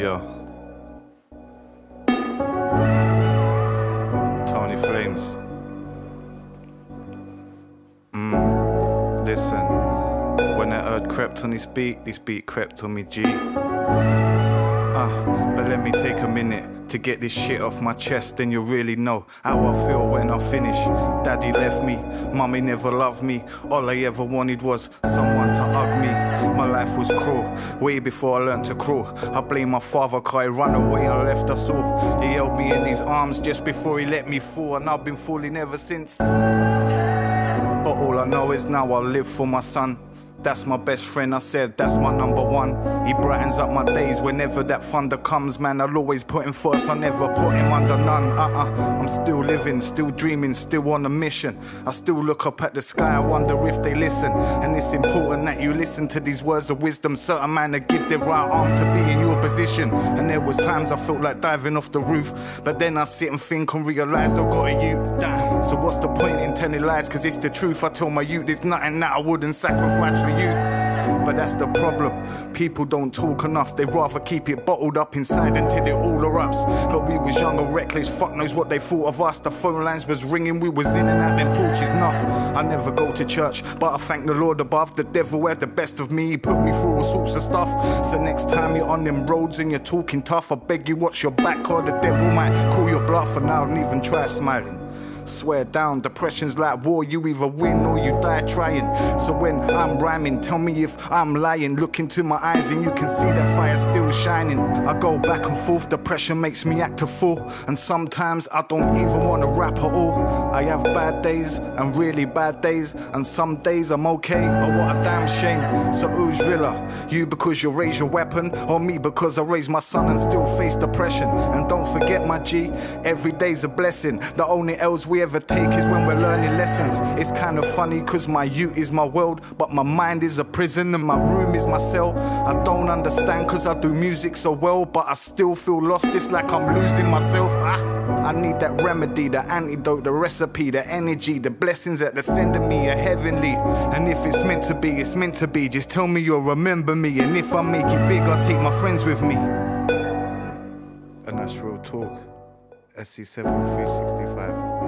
Yeah. Tony Flamez. Mm. Listen. When that earth crept on this beat, this beat crept on me, G. Let me take a minute to get this shit off my chest, then you'll really know how I feel when I finish. Daddy left me, mommy never loved me. All I ever wanted was someone to hug me. My life was cruel, way before I learned to crawl. I blame my father, cause he ran away and left us all. He held me in his arms just before he let me fall, and I've been falling ever since. But all I know is now I'll live for my son. That's my best friend, I said, that's my number one. He brightens up my days whenever that thunder comes, man. I'll always put him first, I never put him under none. Uh uh, I'm still living, still dreaming, still on a mission. I still look up at the sky, I wonder if they listen. And it's important that you listen to these words of wisdom. Certain man that give their right arm to be in your position. And there was times I felt like diving off the roof. But then I sit and think and realize I got a you. Damn, so what's the point in telling lies? Cause it's the truth. I tell my youth there's nothing that I wouldn't sacrifice for you. But that's the problem. People don't talk enough. They rather keep it bottled up inside until it all erupts. But we was young and reckless. Fuck knows what they thought of us. The phone lines was ringing. We was in and out them porches enough. I never go to church, but I thank the Lord above. The devil had the best of me. He put me through all sorts of stuff. So next time you're on them roads and you're talking tough, I beg you watch your back or the devil might call your bluff. And I don't even try smiling. Swear down, depression's like war, you either win or you die trying. So when I'm rhyming, tell me if I'm lying. Look into my eyes and you can see that fire still shining. I go back and forth, depression makes me act a fool. And sometimes I don't even wanna rap at all. I have bad days and really bad days, and some days I'm okay, but what a damn shame. So who's realer? You because you raise your weapon, or me because I raise my son and still face depression? And don't forget, my G, every day's a blessing. The only L's we ever take is when we're learning lessons. It's kind of funny cause my youth is my world, but my mind is a prison and my room is my cell. I don't understand cause I do music so well, but I still feel lost. It's like I'm losing myself. Ah, I need that remedy, the antidote, the recipe, the energy, the blessings that are sending me are heavenly. And if it's meant to be, it's meant to be. Just tell me you'll remember me. And if I make it big, I'll take my friends with me. And that's real talk. SC7 365.